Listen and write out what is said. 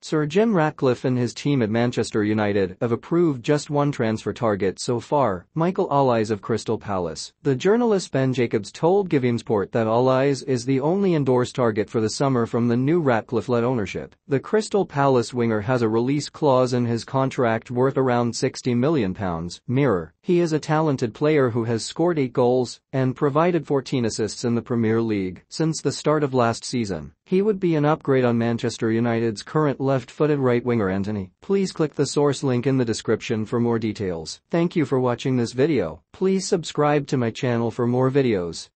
Sir Jim Ratcliffe and his team at Manchester United have approved just one transfer target so far, Michael Olise of Crystal Palace. The journalist Ben Jacobs told GiveMeSport that Olise is the only endorsed target for the summer from the new Ratcliffe-led ownership. The Crystal Palace winger has a release clause in his contract worth around £60 million. Mirror. He is a talented player who has scored 8 goals and provided 14 assists in the Premier League since the start of last season. He would be an upgrade on Manchester United's current left-footed right winger Antony. Please click the source link in the description for more details. Thank you for watching this video. Please subscribe to my channel for more videos.